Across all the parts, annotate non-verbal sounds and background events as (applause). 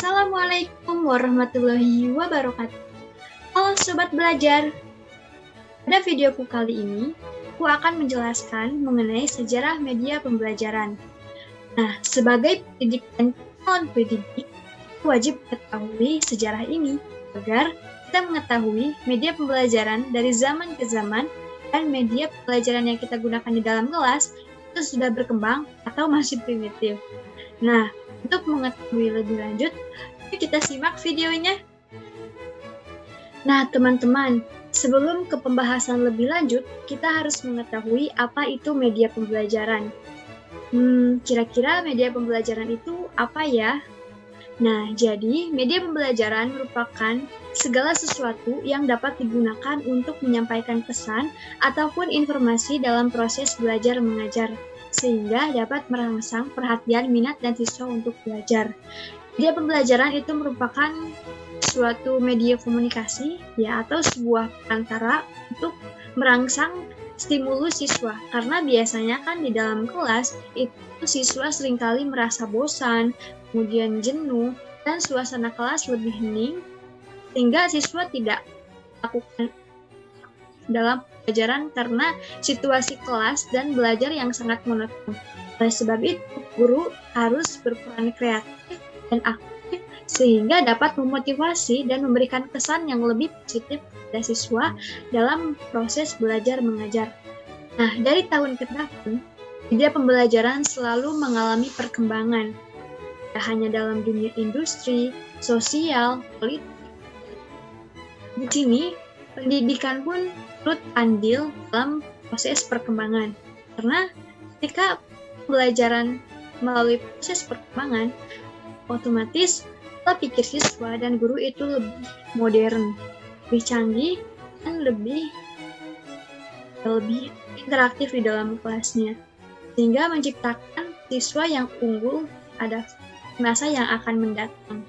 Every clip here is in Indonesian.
Assalamualaikum warahmatullahi wabarakatuh. Halo Sobat Belajar. Pada videoku kali ini, aku akan menjelaskan mengenai sejarah media pembelajaran. Nah, sebagai pendidik dan calon pendidik, wajib mengetahui sejarah ini agar kita mengetahui media pembelajaran dari zaman ke zaman dan media pembelajaran yang kita gunakan di dalam kelas itu sudah berkembang atau masih primitif. Nah, untuk mengetahui lebih lanjut, kita simak videonya. Nah, teman-teman, sebelum ke pembahasan lebih lanjut, kita harus mengetahui apa itu media pembelajaran. Hmm, kira-kira media pembelajaran itu apa ya? Nah, jadi media pembelajaran merupakan segala sesuatu yang dapat digunakan untuk menyampaikan pesan ataupun informasi dalam proses belajar mengajar sehingga dapat merangsang perhatian minat dan siswa untuk belajar. Media pembelajaran itu merupakan suatu media komunikasi ya atau sebuah perantara untuk merangsang stimulus siswa karena biasanya kan di dalam kelas itu siswa sering kali merasa bosan, kemudian jenuh dan suasana kelas lebih hening sehingga siswa tidak melakukan dalam pelajaran karena situasi kelas dan belajar yang sangat monoton. Oleh sebab itu, guru harus berperan kreatif dan aktif sehingga dapat memotivasi dan memberikan kesan yang lebih positif pada siswa dalam proses belajar mengajar. Nah, dari tahun ke tahun, media pembelajaran selalu mengalami perkembangan, tidak hanya dalam dunia industri, sosial, politik. Di sini, pendidikan pun turut andil dalam proses perkembangan. Karena ketika pembelajaran melalui proses perkembangan, otomatis pola pikir siswa dan guru itu lebih modern, lebih canggih, dan lebih lebih interaktif di dalam kelasnya, sehingga menciptakan siswa yang unggul ada masa yang akan mendatang.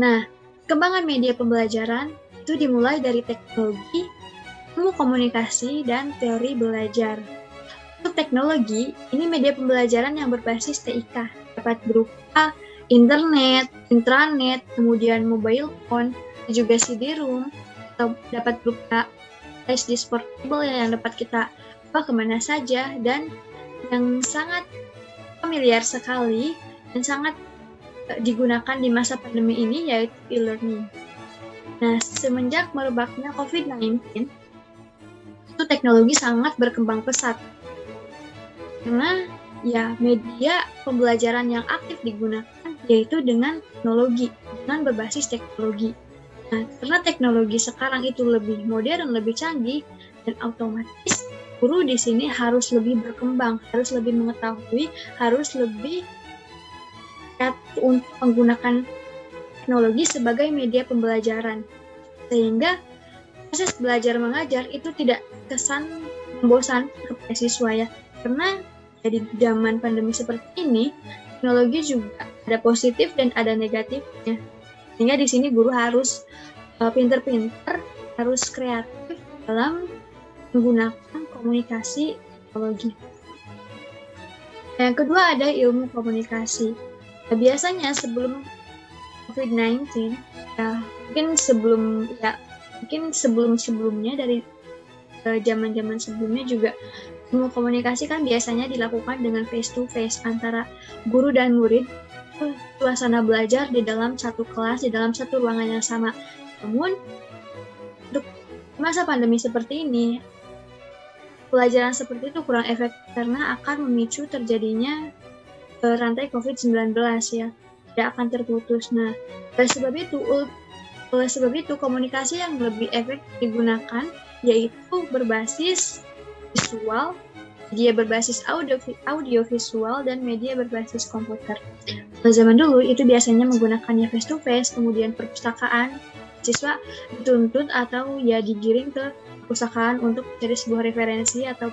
Nah, kembangan media pembelajaran itu dimulai dari teknologi, ilmu komunikasi, dan teori belajar. Untuk teknologi, ini media pembelajaran yang berbasis TIK, dapat berupa internet, intranet, kemudian mobile phone, juga CD-ROM, atau dapat berupa flash disk portable yang dapat kita bawa ke mana saja, dan yang sangat familiar sekali dan sangat eh, digunakan di masa pandemi ini yaitu e-learning. Nah, semenjak merebaknya COVID-19, itu teknologi sangat berkembang pesat. Karena ya media pembelajaran yang aktif digunakan yaitu dengan teknologi, dengan berbasis teknologi. Nah, karena teknologi sekarang itu lebih modern, lebih canggih, dan otomatis guru di sini harus lebih berkembang, harus lebih mengetahui, harus lebih untuk menggunakan teknologi sebagai media pembelajaran. Sehingga proses belajar mengajar itu tidak kesan membosan kepada siswa ya. Karena jadi zaman pandemi seperti ini, teknologi juga ada positif dan ada negatifnya. Sehingga di sini guru harus uh, pinter-pinter, harus kreatif dalam menggunakan komunikasi teknologi. Yang kedua ada ilmu komunikasi. Nah, biasanya sebelum COVID-19 ya mungkin sebelum ya mungkin sebelum sebelumnya dari zaman zaman sebelumnya juga ilmu komunikasi kan biasanya dilakukan dengan face to face antara guru dan murid. Suasana belajar di dalam satu kelas di dalam satu ruangan yang sama. Namun untuk masa pandemi seperti ini pelajaran seperti itu kurang efektif karena akan memicu terjadinya rantai COVID-19 ya tidak akan terputus. Nah, oleh sebab itu, oleh sebab itu komunikasi yang lebih efektif digunakan yaitu berbasis visual, media berbasis audio, audio visual dan media berbasis komputer. Pada zaman dulu itu biasanya menggunakannya face to face, kemudian perpustakaan siswa dituntut atau ya digiring ke perpustakaan untuk mencari sebuah referensi atau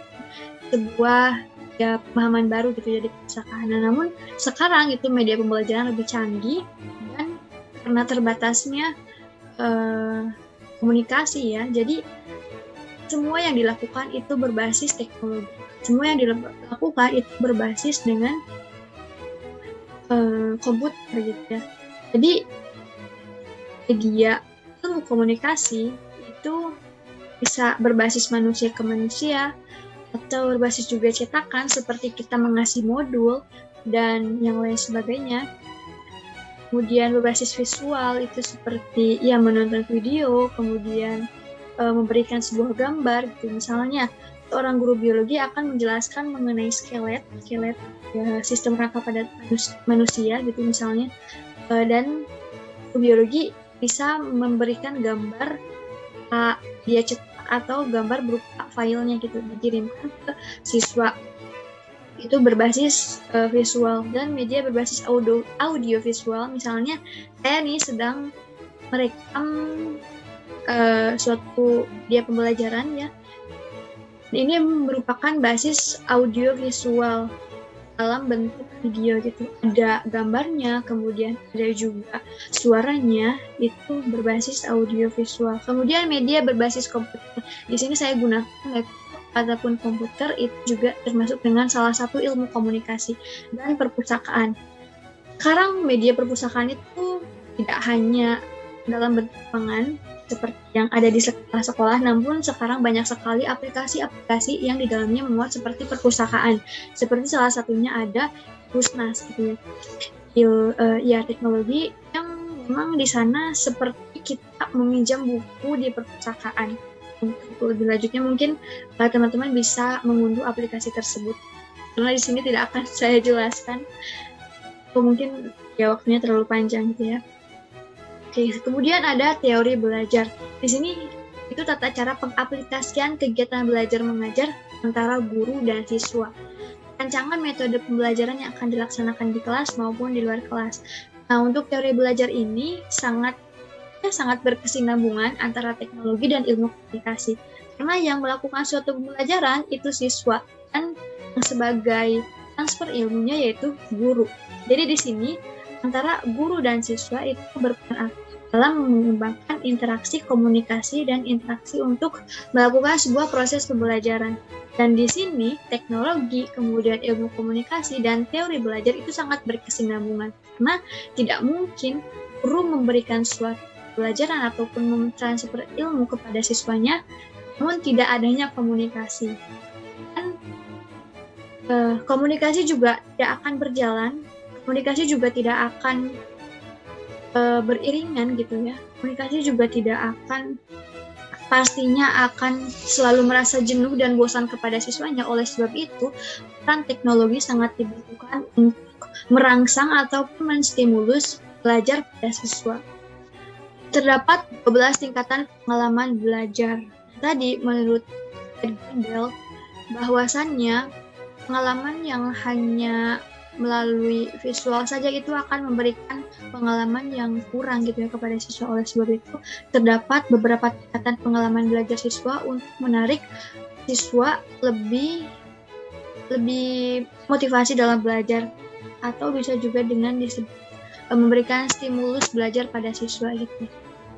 sebuah ya pemahaman baru gitu jadi perpustakaan. Nah, namun sekarang itu media pembelajaran lebih canggih dan karena terbatasnya uh, komunikasi ya, jadi semua yang dilakukan itu berbasis teknologi. Semua yang dilakukan itu berbasis dengan uh, komputer gitu ya. Jadi media ilmu komunikasi itu bisa berbasis manusia ke manusia atau berbasis juga cetakan seperti kita mengasih modul dan yang lain sebagainya. Kemudian berbasis visual itu seperti ya menonton video, kemudian e, memberikan sebuah gambar gitu. Misalnya seorang guru biologi akan menjelaskan mengenai skelet, skelet ya, sistem rangka pada manusia gitu misalnya. E, dan biologi bisa memberikan gambar dia cetak atau gambar berupa filenya gitu dikirimkan ke siswa. Itu berbasis uh, visual dan media berbasis audio audio visual. Misalnya saya nih sedang merekam uh, suatu dia pembelajaran ya. Ini merupakan basis audio visual dalam bentuk video gitu. Ada gambarnya kemudian ada juga suaranya itu berbasis audio visual. Kemudian media berbasis komputer. Di sini saya gunakan laptop ataupun komputer itu juga termasuk dengan salah satu ilmu komunikasi dan perpustakaan. Sekarang media perpustakaan itu tidak hanya dalam bentuk pangan seperti yang ada di sekolah-sekolah, namun sekarang banyak sekali aplikasi-aplikasi yang di dalamnya memuat seperti perpustakaan. Seperti salah satunya ada Pusnas gitu ya. Il, uh, ya teknologi yang memang di sana seperti kita meminjam buku di perpustakaan. Untuk lebih lanjutnya mungkin uh, teman-teman bisa mengunduh aplikasi tersebut. Karena di sini tidak akan (laughs) saya jelaskan. Mungkin ya waktunya terlalu panjang gitu ya. Oke, kemudian ada teori belajar. Di sini itu tata cara pengaplikasian kegiatan belajar mengajar antara guru dan siswa. Rancangan metode pembelajaran yang akan dilaksanakan di kelas maupun di luar kelas. Nah, untuk teori belajar ini sangat ya, sangat berkesinambungan antara teknologi dan ilmu komunikasi. Karena yang melakukan suatu pembelajaran itu siswa dan sebagai transfer ilmunya yaitu guru. Jadi di sini antara guru dan siswa itu berperan aktif dalam mengembangkan interaksi komunikasi dan interaksi untuk melakukan sebuah proses pembelajaran. Dan di sini teknologi, kemudian ilmu komunikasi dan teori belajar itu sangat berkesinambungan karena tidak mungkin guru memberikan suatu pelajaran ataupun mentransfer ilmu kepada siswanya namun tidak adanya komunikasi. Dan eh, komunikasi juga tidak akan berjalan, komunikasi juga tidak akan uh, beriringan gitu ya. Komunikasi juga tidak akan pastinya akan selalu merasa jenuh dan bosan kepada siswanya. Oleh sebab itu peran teknologi sangat dibutuhkan untuk merangsang ataupun menstimulus belajar pada siswa. Terdapat 12 tingkatan pengalaman belajar. Tadi menurut Edgar Bell bahwasannya pengalaman yang hanya melalui visual saja itu akan memberikan pengalaman yang kurang gitu ya kepada siswa oleh sebab itu terdapat beberapa tingkatan pengalaman belajar siswa untuk menarik siswa lebih lebih motivasi dalam belajar atau bisa juga dengan disebut, memberikan stimulus belajar pada siswa gitu.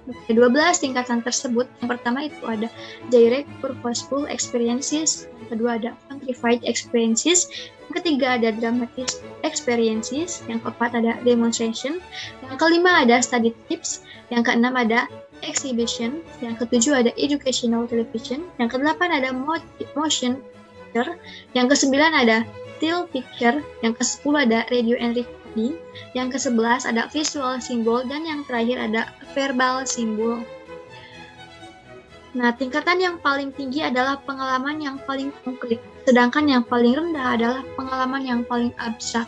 Oke, 12 tingkatan tersebut, yang pertama itu ada direct purposeful experiences, kedua ada quantified experiences, ketiga ada dramatic experiences, yang keempat ada demonstration, yang kelima ada study tips, yang keenam ada exhibition, yang ketujuh ada educational television, yang kedelapan ada motion picture, yang kesembilan ada still picture, yang kesepuluh ada radio and recording, yang kesebelas ada visual symbol, dan yang terakhir ada verbal symbol. Nah, tingkatan yang paling tinggi adalah pengalaman yang paling konkret, sedangkan yang paling rendah adalah pengalaman yang paling abstrak.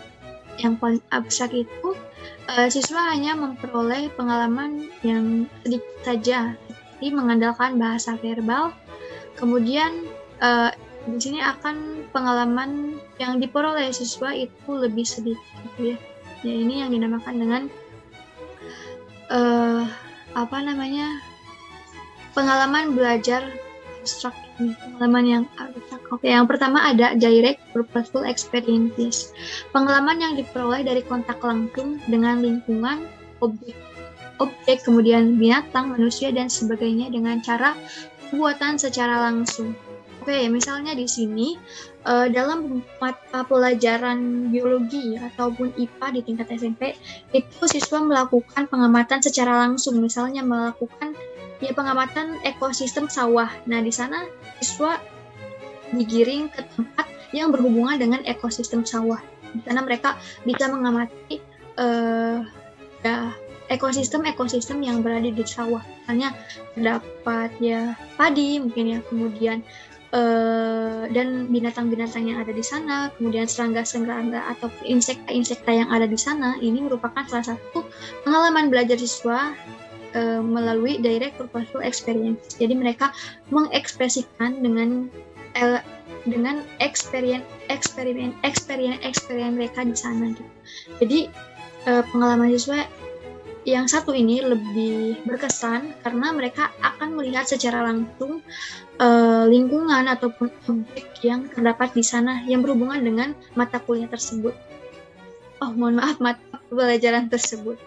Yang paling abstrak itu uh, siswa hanya memperoleh pengalaman yang sedikit saja, seperti mengandalkan bahasa verbal. Kemudian uh, di sini akan pengalaman yang diperoleh siswa itu lebih sedikit, ya. Ya ini yang dinamakan dengan uh, apa namanya pengalaman belajar abstrak ini pengalaman yang abstrak. Oke yang pertama ada direct purposeful experiences. Pengalaman yang diperoleh dari kontak langsung dengan lingkungan objek objek kemudian binatang manusia dan sebagainya dengan cara pembuatan secara langsung. Oke, misalnya di sini uh, dalam mata pelajaran biologi ataupun IPA di tingkat SMP itu siswa melakukan pengamatan secara langsung, misalnya melakukan ya pengamatan ekosistem sawah. Nah, di sana siswa digiring ke tempat yang berhubungan dengan ekosistem sawah. Di sana mereka bisa mengamati uh, ya ekosistem-ekosistem yang berada di sawah. Misalnya terdapat ya padi mungkin ya, kemudian uh, dan binatang-binatang yang ada di sana, kemudian serangga-serangga atau insekta-insekta yang ada di sana, ini merupakan salah satu pengalaman belajar siswa uh, melalui direct purposeful experience. Jadi mereka mengekspresikan dengan uh, dengan experience eksperimen eksperimen eksperimen mereka di sana gitu. Jadi uh, pengalaman siswa yang satu ini lebih berkesan karena mereka akan melihat secara langsung uh, lingkungan ataupun objek yang terdapat di sana yang berhubungan dengan mata kuliah tersebut. Oh, mohon maaf, mata pelajaran tersebut.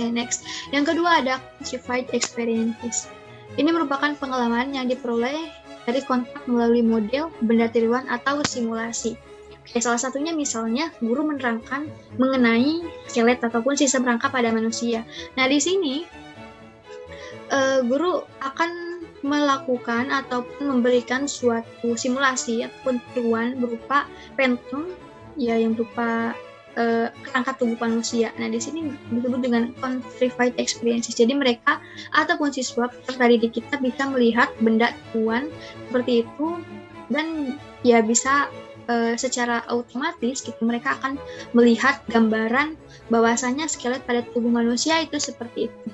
Oke, okay, next. Yang kedua ada classified experiences. Ini merupakan pengalaman yang diperoleh dari kontak melalui model, benda tiruan, atau simulasi. Ya, salah satunya misalnya guru menerangkan mengenai skelet ataupun sistem rangka pada manusia. Nah, di sini uh, guru akan melakukan ataupun memberikan suatu simulasi ataupun tiruan berupa pentum ya yang berupa uh, kerangka tubuh manusia. Nah, di sini disebut dengan contrived experiences. Jadi mereka ataupun siswa peserta didik kita bisa melihat benda tuan seperti itu dan ya bisa uh, secara otomatis gitu mereka akan melihat gambaran bahwasanya skelet pada tubuh manusia itu seperti itu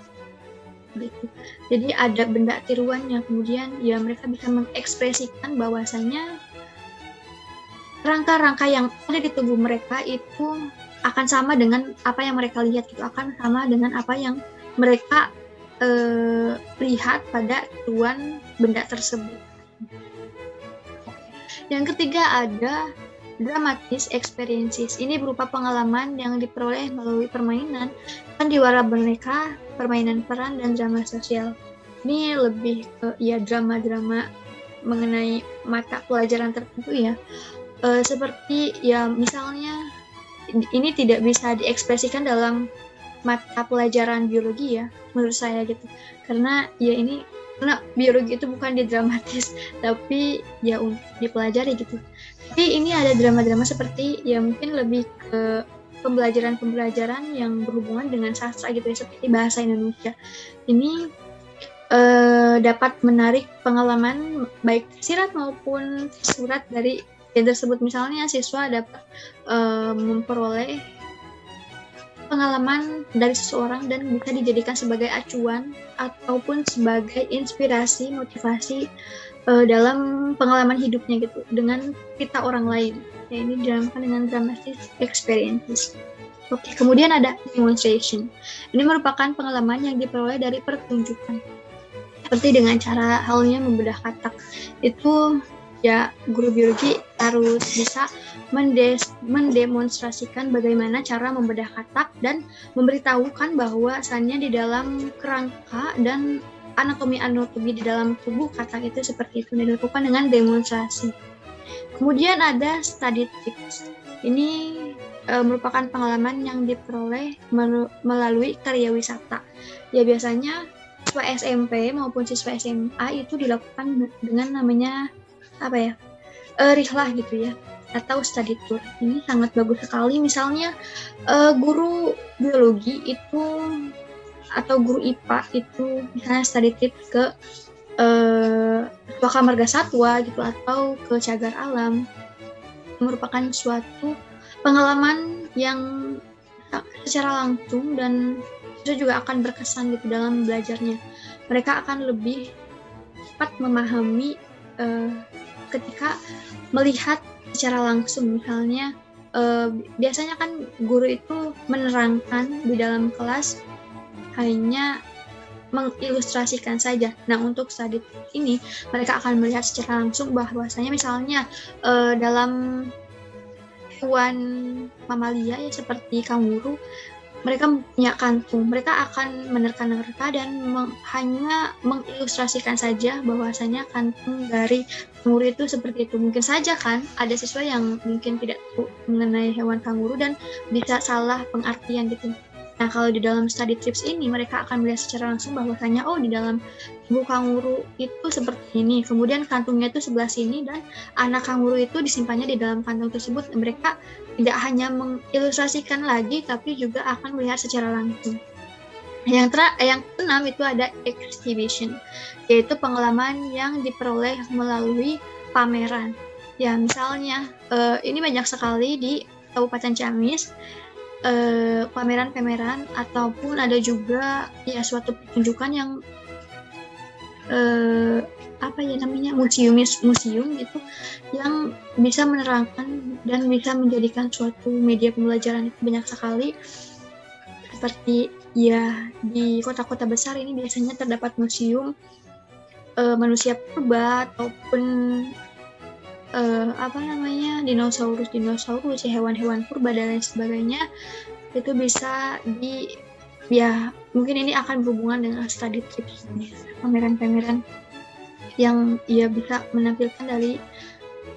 gitu. Jadi ada benda tiruannya kemudian ya mereka bisa mengekspresikan bahwasanya rangka-rangka yang ada di tubuh mereka itu akan sama dengan apa yang mereka lihat gitu akan sama dengan apa yang mereka uh, lihat pada tuan benda tersebut. Yang ketiga ada dramatis experiences. Ini berupa pengalaman yang diperoleh melalui permainan kan di warna mereka permainan peran dan drama sosial. Ini lebih ke ya drama-drama mengenai mata pelajaran tertentu ya. E, seperti ya misalnya ini tidak bisa diekspresikan dalam mata pelajaran biologi ya menurut saya gitu. Karena ya ini karena biologi itu bukan didramatis tapi ya dipelajari gitu tapi ini ada drama-drama seperti ya mungkin lebih ke pembelajaran-pembelajaran yang berhubungan dengan sastra gitu ya seperti bahasa Indonesia ini eh, dapat menarik pengalaman baik sirat maupun surat dari yang tersebut misalnya siswa dapat eh, memperoleh pengalaman dari seseorang dan bisa dijadikan sebagai acuan ataupun sebagai inspirasi, motivasi uh, dalam pengalaman hidupnya gitu dengan kita orang lain. Ya, ini dinamakan dengan dramatic experiences. Oke, kemudian ada demonstration. Ini merupakan pengalaman yang diperoleh dari pertunjukan. Seperti dengan cara halnya membedah katak. Itu ya guru biologi harus bisa mendes mendemonstrasikan bagaimana cara membedah katak dan memberitahukan bahwasannya di dalam kerangka dan anatomi-anatomi di dalam tubuh katak itu seperti itu dan dilakukan dengan demonstrasi. Kemudian ada study tips. Ini e, merupakan pengalaman yang diperoleh melalui karya wisata. Ya biasanya siswa SMP maupun siswa SMA itu dilakukan dengan namanya apa ya uh, rihlah gitu ya. Atau study tour. Ini sangat bagus sekali. Misalnya uh, guru biologi itu atau guru IPA itu misalnya study trip ke uh, Waka Marga Satwa gitu atau ke Cagar Alam merupakan suatu pengalaman yang secara langsung dan itu juga akan berkesan gitu dalam belajarnya. Mereka akan lebih cepat memahami uh, ketika melihat secara langsung misalnya uh, biasanya kan guru itu menerangkan di dalam kelas hanya mengilustrasikan saja. Nah, untuk study ini mereka akan melihat secara langsung bahwasanya misalnya uh, dalam hewan mamalia ya seperti kanguru mereka punya kantung, mereka akan menerka-nerka dan meng, hanya mengilustrasikan saja bahwasanya kantung dari kanguru itu seperti itu. Mungkin saja kan ada siswa yang mungkin tidak mengenai hewan kanguru dan bisa salah pengertian gitu. Nah, kalau di dalam study trips ini mereka akan melihat secara langsung bahwasanya oh di dalam tubuh kanguru itu seperti ini. Kemudian kantungnya itu sebelah sini dan anak kanguru itu disimpannya di dalam kantung tersebut. Mereka tidak hanya mengilustrasikan lagi tapi juga akan melihat secara langsung. Yang ter yang keenam itu ada exhibition, yaitu pengalaman yang diperoleh melalui pameran. Ya, misalnya uh, ini banyak sekali di Kabupaten Ciamis pameran pameran-pameran ataupun ada juga ya suatu pertunjukan yang uh, apa ya namanya museum museum gitu yang bisa menerangkan dan bisa menjadikan suatu media pembelajaran banyak sekali. Seperti ya di kota-kota besar ini biasanya terdapat museum uh, manusia purba ataupun uh, apa namanya dinosaurus dinosaurus ya hewan-hewan purba dan lain sebagainya itu bisa di ya mungkin ini akan berhubungan dengan study trips pameran-pameran yang ia bisa menampilkan dari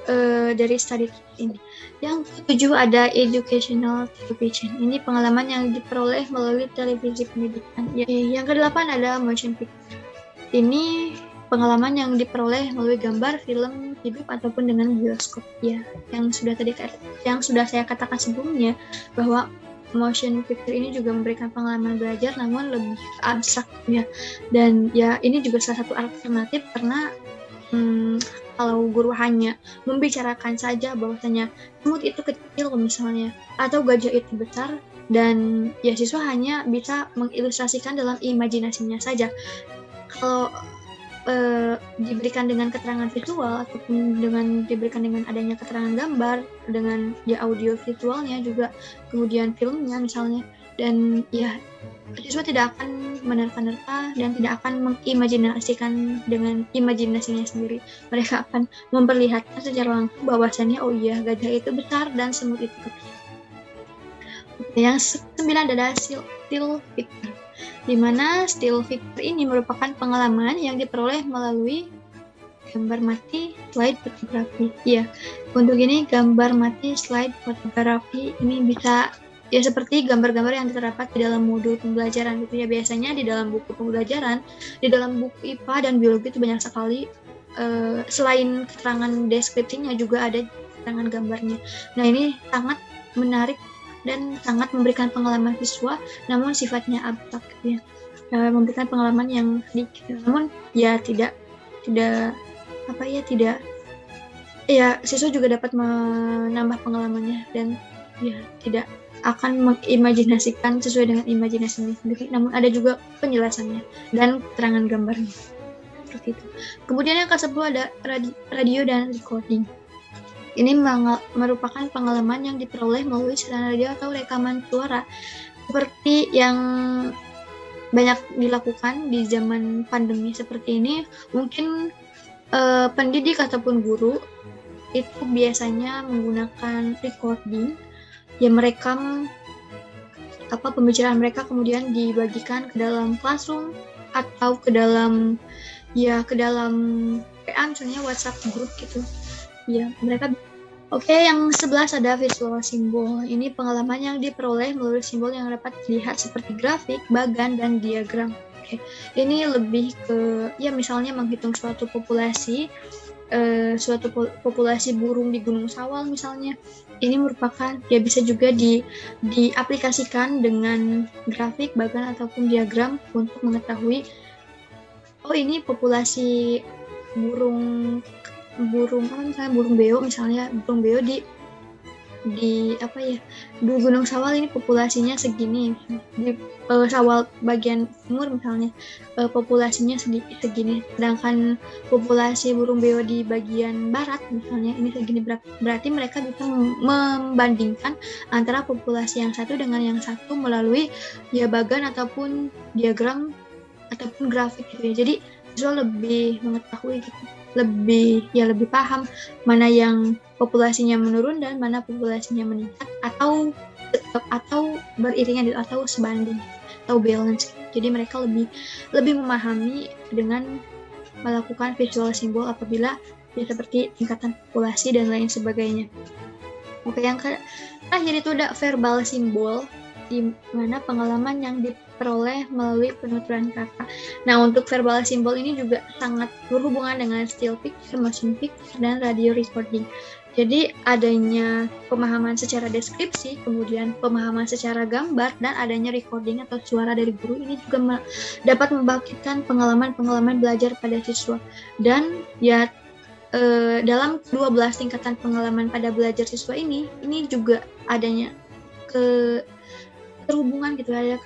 uh, dari study trips ini. Yang ketujuh ada educational television. Ini pengalaman yang diperoleh melalui televisi pendidikan. Yang kedelapan ada motion picture. Ini pengalaman yang diperoleh melalui gambar, film, hidup ataupun dengan bioskop ya. Yang sudah tadi yang sudah saya katakan sebelumnya bahwa motion picture ini juga memberikan pengalaman belajar namun lebih abstrak ya. Dan ya ini juga salah satu alternatif karena hmm, kalau guru hanya membicarakan saja bahwasanya semut itu kecil misalnya atau gajah itu besar dan ya siswa hanya bisa mengilustrasikan dalam imajinasinya saja. Kalau uh, diberikan dengan keterangan visual ataupun dengan diberikan dengan adanya keterangan gambar dengan ya audio visualnya juga kemudian filmnya misalnya. Dan ya siswa tidak akan menerka-nerka dan tidak akan mengimajinasikan dengan imajinasinya sendiri. Mereka akan memperlihatkan secara langsung bahwasannya oh iya gajah itu besar dan semut itu kecil. Yang sembilan adalah picture di mana still figure ini merupakan pengalaman yang diperoleh melalui gambar mati slide fotografi. Ya, untuk ini gambar mati slide fotografi ini bisa ya seperti gambar-gambar yang terdapat di dalam modul pembelajaran gitu ya. Biasanya di dalam buku pembelajaran, di dalam buku IPA dan biologi itu banyak sekali uh, selain keterangan deskripsinya juga ada keterangan gambarnya. Nah, ini sangat menarik dan sangat memberikan pengalaman siswa namun sifatnya abstrak ya. Memberikan pengalaman yang sedikit namun ya tidak tidak apa ya tidak ya siswa juga dapat menambah pengalamannya dan ya tidak akan mengimajinasikan sesuai dengan imajinasinya sendiri namun ada juga penjelasannya dan keterangan gambarnya. Seperti itu. Kemudian yang ke-10 ada radio dan recording ini merupakan pengalaman yang diperoleh melalui siaran radio atau rekaman suara seperti yang banyak dilakukan di zaman pandemi seperti ini. Mungkin uh, pendidik ataupun guru itu biasanya menggunakan recording yang merekam apa pembicaraan mereka kemudian dibagikan ke dalam classroom atau ke dalam ya ke dalam PA misalnya WhatsApp group gitu ya mereka Oke, yang sebelah ada visual simbol. Ini pengalaman yang diperoleh melalui simbol yang dapat dilihat seperti grafik, bagan, dan diagram. Oke, ini lebih ke ya misalnya menghitung suatu populasi, eh, suatu po populasi burung di Gunung Sawal misalnya. Ini merupakan ya bisa juga di diaplikasikan dengan grafik, bagan ataupun diagram untuk mengetahui oh ini populasi burung burung apa misalnya burung beo misalnya burung beo di di apa ya di Gunung Sawal ini populasinya segini. Di uh, Sawal bagian timur misalnya uh, populasinya segini. Sedangkan populasi burung beo di bagian barat misalnya ini segini. Berarti mereka bisa membandingkan antara populasi yang satu dengan yang satu melalui ya bagan ataupun diagram ataupun grafik gitu ya. Jadi visual lebih mengetahui gitu lebih ya lebih paham mana yang populasinya menurun dan mana populasinya meningkat atau atau beriringan atau sebanding atau balance. Jadi mereka lebih lebih memahami dengan melakukan visual simbol apabila ya seperti tingkatan populasi dan lain sebagainya. Oke, yang terakhir itu ada verbal simbol di mana pengalaman yang diperoleh melalui penuturan kata. Nah, untuk verbal simbol ini juga sangat berhubungan dengan still picture, motion picture, dan radio recording. Jadi adanya pemahaman secara deskripsi, kemudian pemahaman secara gambar, dan adanya recording atau suara dari guru ini juga dapat membangkitkan pengalaman-pengalaman belajar pada siswa. Dan ya e, dalam 12 tingkatan pengalaman pada belajar siswa ini, ini juga adanya ke terhubungan gitu ada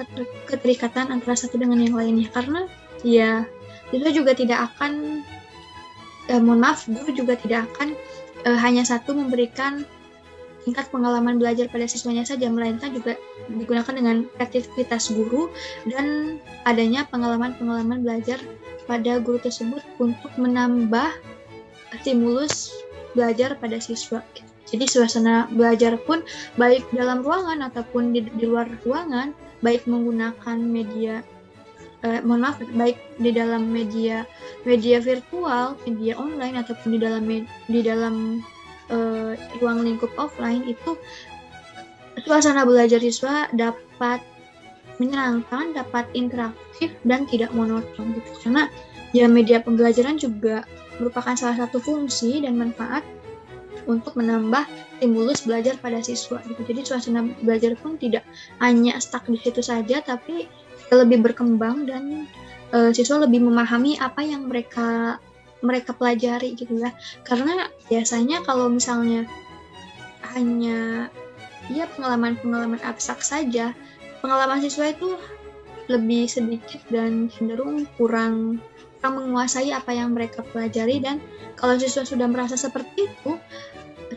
keterikatan antara satu dengan yang lainnya karena ya siswa juga tidak akan eh, mohon maaf guru juga tidak akan uh, hanya satu memberikan tingkat pengalaman belajar pada siswanya saja, melainkan juga digunakan dengan aktivitas guru dan adanya pengalaman-pengalaman belajar pada guru tersebut untuk menambah stimulus belajar pada siswa. Jadi suasana belajar pun baik dalam ruangan ataupun di, di luar ruangan, baik menggunakan media eh, mohon maaf baik di dalam media media virtual, media online ataupun di dalam di dalam eh, ruang lingkup offline itu suasana belajar siswa dapat menyenangkan, dapat interaktif dan tidak monoton gitu. Karena ya media pembelajaran juga merupakan salah satu fungsi dan manfaat untuk menambah stimulus belajar pada siswa gitu. Jadi suasana belajar pun tidak hanya stuck di situ saja tapi lebih berkembang dan uh, siswa lebih memahami apa yang mereka mereka pelajari gitu ya karena biasanya kalau misalnya hanya ya pengalaman-pengalaman abstrak saja pengalaman siswa itu lebih sedikit dan cenderung kurang kurang menguasai apa yang mereka pelajari dan kalau siswa sudah merasa seperti itu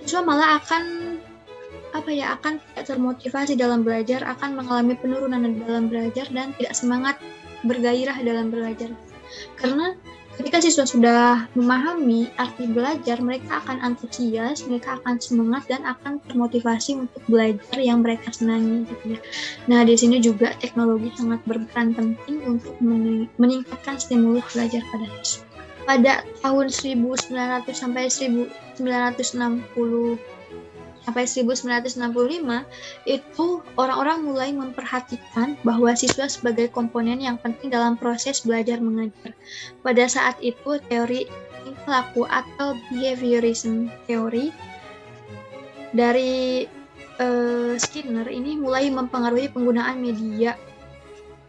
siswa malah akan apa ya akan tidak termotivasi dalam belajar, akan mengalami penurunan dalam belajar dan tidak semangat bergairah dalam belajar. Karena ketika siswa sudah memahami arti belajar, mereka akan antusias, mereka akan semangat dan akan termotivasi untuk belajar yang mereka senangi gitu ya. Nah, di sini juga teknologi sangat berperan penting untuk meningkatkan stimulus belajar pada siswa. Pada tahun 1900 sampai 1960 sampai 1965 itu orang-orang mulai memperhatikan bahwa siswa sebagai komponen yang penting dalam proses belajar mengajar. Pada saat itu teori pelaku atau behaviorism teori dari uh, Skinner ini mulai mempengaruhi penggunaan media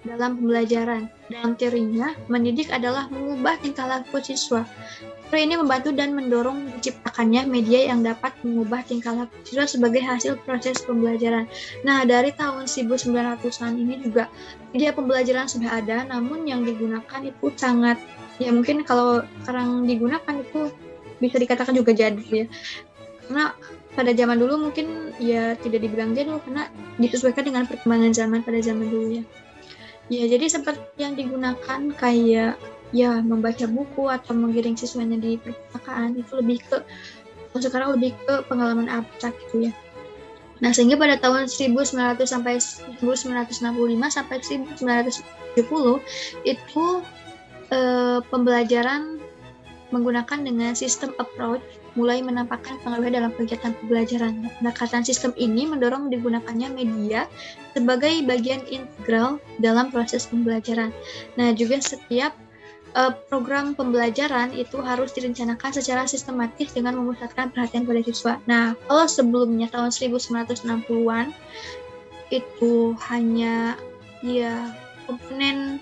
dalam pembelajaran. Dalam teorinya, mendidik adalah mengubah tingkah laku siswa. Teori ini membantu dan mendorong diciptakannya media yang dapat mengubah tingkah laku siswa sebagai hasil proses pembelajaran. Nah, dari tahun 1900-an ini juga media pembelajaran sudah ada, namun yang digunakan itu sangat ya mungkin kalau sekarang digunakan itu bisa dikatakan juga jadul ya. Karena pada zaman dulu mungkin ya tidak dibilang jadul karena disesuaikan dengan perkembangan zaman pada zaman dulu ya. Ya, jadi seperti yang digunakan kayak ya membaca buku atau menggiring siswanya di perpustakaan itu lebih ke sekarang lebih ke pengalaman abstrak gitu ya. Nah, sehingga pada tahun 1900 sampai 1965 sampai 1970 itu eh, pembelajaran menggunakan dengan sistem approach mulai menampakkan pengaruhnya dalam kegiatan pembelajaran. Pendekatan sistem ini mendorong digunakannya media sebagai bagian integral dalam proses pembelajaran. Nah, juga setiap program pembelajaran itu harus direncanakan secara sistematis dengan memusatkan perhatian pada siswa. Nah, kalau sebelumnya tahun 1960-an itu hanya ya komponen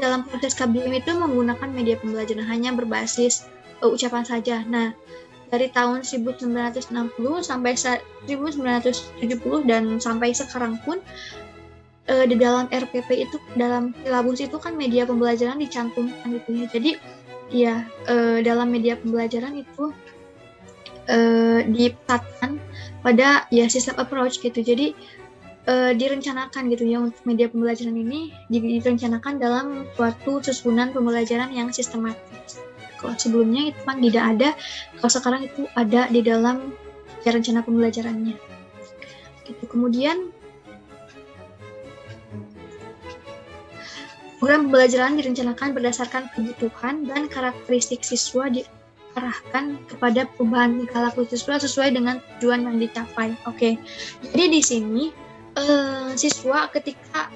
dalam proses KBM itu menggunakan media pembelajaran hanya berbasis uh, ucapan saja. Nah, dari tahun 1960 sampai 1970 dan sampai sekarang pun uh, di dalam RPP itu dalam silabus itu kan media pembelajaran dicantumkan gitu ya. Jadi ya uh, dalam media pembelajaran itu uh, dipatkan pada ya sistem approach gitu. Jadi uh, direncanakan gitu ya untuk media pembelajaran ini direncanakan dalam suatu susunan pembelajaran yang sistematis kalau sebelumnya itu kan tidak ada kalau sekarang itu ada di dalam rencana pembelajarannya Gitu. Kemudian program pembelajaran direncanakan berdasarkan kebutuhan dan karakteristik siswa diarahkan kepada perubahan tingkah laku siswa sesuai dengan tujuan yang dicapai. Oke, jadi di sini uh, siswa ketika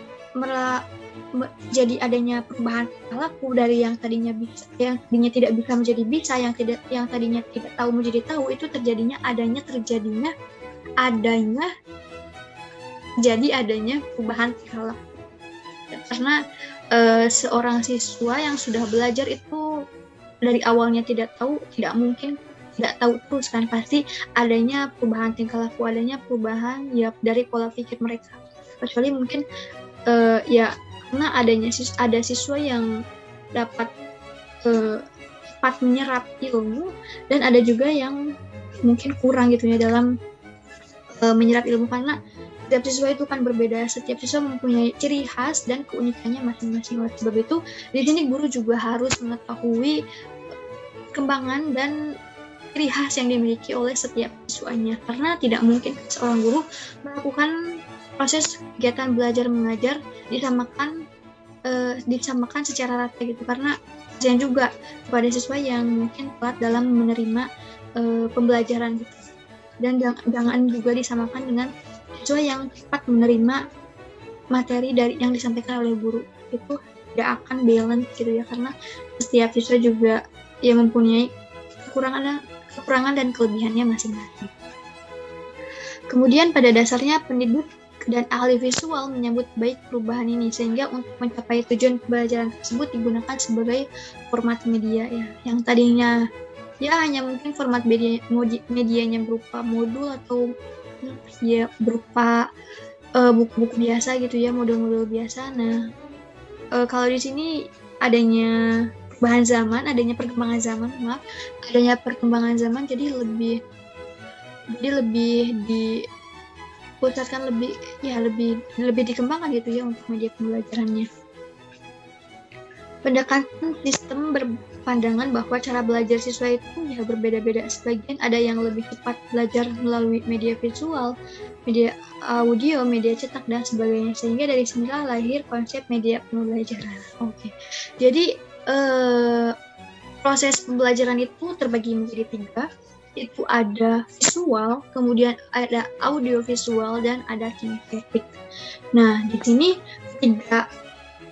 jadi adanya perubahan laku dari yang tadinya bisa yang tadinya tidak bisa menjadi bisa yang tidak yang tadinya tidak tahu menjadi tahu itu terjadinya adanya terjadinya adanya jadi adanya perubahan tingkah karena uh, seorang siswa yang sudah belajar itu dari awalnya tidak tahu tidak mungkin tidak tahu terus kan. Pasti adanya perubahan tingkah laku adanya perubahan ya dari pola pikir mereka. Kecuali mungkin uh, ya karena adanya sis ada siswa yang dapat uh, menyerap ilmu dan ada juga yang mungkin kurang gitu ya dalam uh, menyerap ilmu. Karena setiap siswa itu kan berbeda. Setiap siswa mempunyai ciri khas dan keunikannya masing-masing. Oleh sebab itu di sini guru juga harus mengetahui kembangan dan ciri khas yang dimiliki oleh setiap siswanya. Karena tidak mungkin seorang guru melakukan proses kegiatan belajar mengajar disamakan uh, disamakan secara rata gitu. Karena kasihan juga kepada siswa yang mungkin telat dalam menerima uh, pembelajaran gitu. Dan jangan juga disamakan dengan siswa yang cepat menerima materi dari yang disampaikan oleh guru itu tidak akan balance gitu ya karena setiap siswa juga ya mempunyai kekurangan kekurangan dan kelebihannya masing-masing. Kemudian pada dasarnya pendidik dan ahli visual menyambut baik perubahan ini sehingga untuk mencapai tujuan pembelajaran tersebut digunakan sebagai format media ya yang tadinya ya hanya mungkin format media medianya berupa modul atau ya berupa uh, buku-buku biasa gitu ya modul-modul biasa. Nah uh, kalau di sini adanya bahan zaman adanya perkembangan zaman maaf adanya perkembangan zaman jadi lebih jadi lebih di pusatkan lebih ya lebih lebih dikembangkan gitu ya untuk media pembelajarannya. Pendekatan sistem berpandangan bahwa cara belajar siswa itu ya berbeda-beda. Sebagian ada yang lebih cepat belajar melalui media visual, media audio, media cetak dan sebagainya. Sehingga dari sinilah lahir konsep media pembelajaran. Oke, okay. jadi eh, proses pembelajaran itu terbagi menjadi tiga itu ada visual, kemudian ada audio visual dan ada kinestetik. Nah, di sini tiga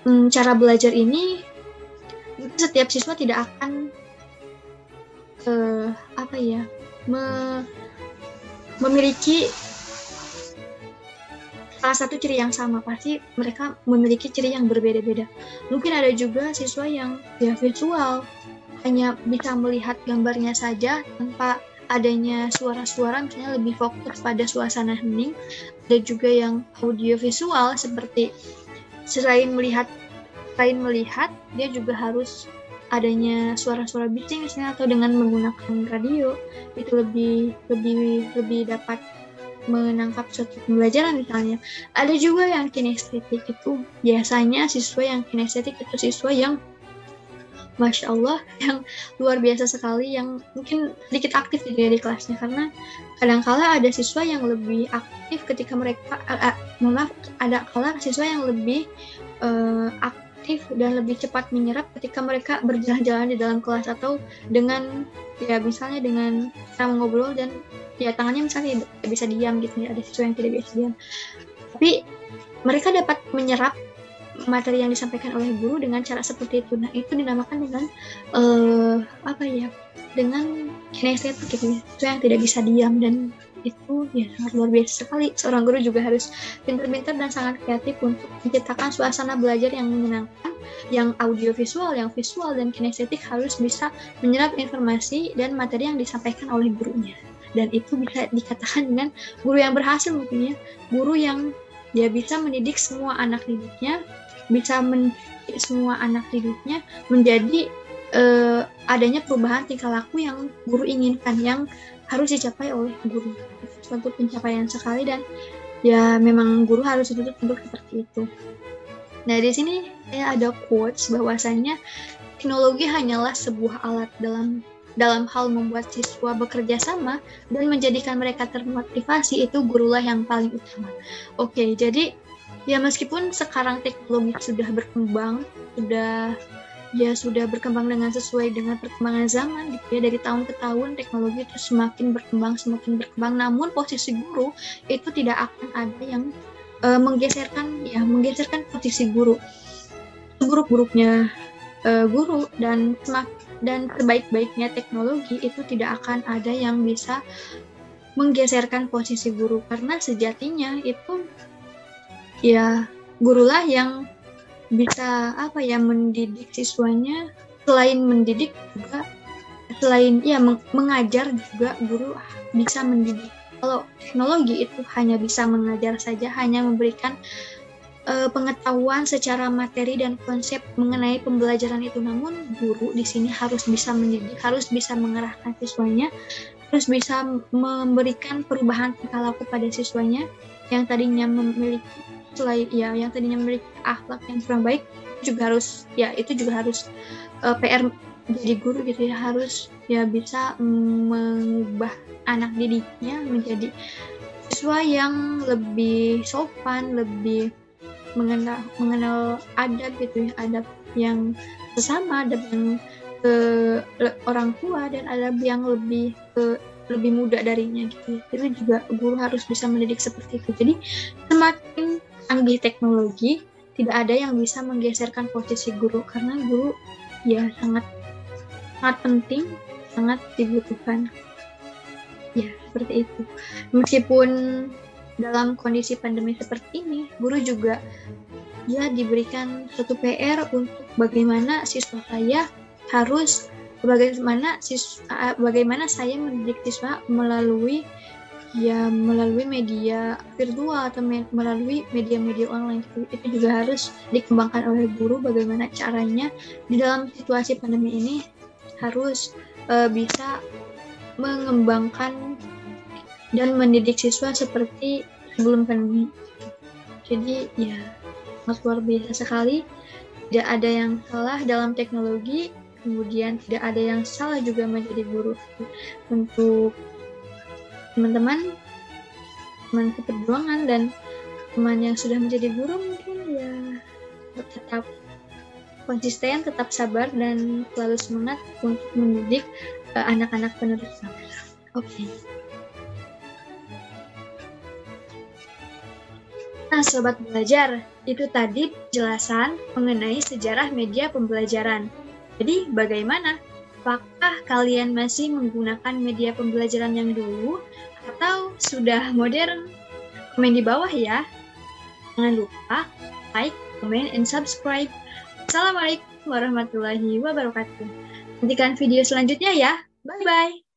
hmm, cara belajar ini setiap siswa tidak akan uh, apa ya me, memiliki salah satu ciri yang sama. Pasti mereka memiliki ciri yang berbeda-beda. Mungkin ada juga siswa yang ya visual hanya bisa melihat gambarnya saja tanpa adanya suara-suara misalnya lebih fokus pada suasana hening. Ada juga yang audio visual seperti selain melihat selain melihat dia juga harus adanya suara-suara bising misalnya atau dengan menggunakan radio itu lebih lebih lebih dapat menangkap suatu pembelajaran misalnya. Ada juga yang kinestetik itu biasanya siswa yang kinestetik itu siswa yang Masya Allah (laughs) yang luar biasa sekali yang mungkin sedikit aktif ya di kelasnya karena kadang-kala ada siswa yang lebih aktif ketika mereka uh, uh, maaf ada kala siswa yang lebih uh, aktif aktif dan lebih cepat menyerap ketika mereka berjalan-jalan di dalam kelas atau dengan ya misalnya dengan cara mengobrol dan ya tangannya misalnya tidak bisa diam gitu ya ada siswa yang tidak bisa diam. Tapi mereka dapat menyerap materi yang disampaikan oleh guru dengan cara seperti itu. Nah itu dinamakan dengan uh, apa ya dengan kinestetik gitu ya yang tidak bisa diam dan itu ya sangat luar biasa sekali. Seorang guru juga harus pintar-pintar dan sangat kreatif untuk menciptakan suasana belajar yang menyenangkan, yang audiovisual, yang visual, dan kinestetik harus bisa menyerap informasi dan materi yang disampaikan oleh gurunya. Dan itu bisa dikatakan dengan guru yang berhasil mungkin ya, guru yang dia bisa mendidik semua anak didiknya, bisa mendidik semua anak didiknya menjadi uh, adanya perubahan tingkah laku yang guru inginkan, yang harus dicapai oleh guru suatu pencapaian sekali dan ya memang guru harus dituntut untuk seperti itu nah di sini saya ada quotes bahwasanya teknologi hanyalah sebuah alat dalam dalam hal membuat siswa bekerja sama dan menjadikan mereka termotivasi itu gurulah yang paling utama. Oke, jadi ya meskipun sekarang teknologi sudah berkembang, sudah ya sudah berkembang dengan sesuai dengan perkembangan zaman gitu ya. Dari tahun ke tahun teknologi itu semakin berkembang semakin berkembang. Namun posisi guru itu tidak akan ada yang uh, menggeserkan ya menggeserkan posisi guru. Seburuk-buruknya uh, guru dan semak dan sebaik-baiknya teknologi itu tidak akan ada yang bisa menggeserkan posisi guru. Karena sejatinya itu ya gurulah yang bisa apa ya mendidik siswanya selain mendidik juga selain ya mengajar juga guru bisa mendidik. Kalau teknologi itu hanya bisa mengajar saja hanya memberikan uh, pengetahuan secara materi dan konsep mengenai pembelajaran itu. Namun guru di sini harus bisa mendidik harus bisa mengerahkan siswanya harus bisa memberikan perubahan tingkah laku pada siswanya yang tadinya memiliki selain ya yang tadinya memiliki akhlak yang kurang baik juga harus ya itu juga harus uh, eh, PR jadi guru gitu ya harus ya bisa mengubah anak didiknya menjadi siswa yang lebih sopan lebih mengenal mengenal adab gitu ya adab yang sesama adab yang ke orang tua dan adab yang lebih ke lebih muda darinya gitu. Itu juga guru harus bisa mendidik seperti itu. Jadi semakin canggih teknologi tidak ada yang bisa menggeserkan posisi guru karena guru ya sangat sangat penting sangat dibutuhkan. Ya seperti itu. Meskipun dalam kondisi pandemi seperti ini guru juga ya diberikan satu PR untuk bagaimana siswa saya harus bagaimana siswa, bagaimana saya mendidik siswa melalui ya melalui media virtual atau me melalui media-media online itu juga harus dikembangkan oleh guru bagaimana caranya di dalam situasi pandemi ini harus uh, bisa mengembangkan dan mendidik siswa seperti sebelum pandemi. Jadi ya sangat luar biasa sekali. Tidak ada yang salah dalam teknologi, kemudian tidak ada yang salah juga menjadi guru. Untuk teman-teman teman perjuangan dan teman yang sudah menjadi guru mungkin ya tetap konsisten, tetap sabar dan selalu semangat untuk mendidik uh, anak-anak penerus Oke. Okay. Nah, sobat belajar, itu tadi penjelasan mengenai sejarah media pembelajaran. Jadi, bagaimana? Apakah kalian masih menggunakan media pembelajaran yang dulu atau sudah modern? Komen di bawah ya. Jangan lupa like, comment, and subscribe. Assalamualaikum warahmatullahi wabarakatuh. Nantikan video selanjutnya ya. Bye-bye.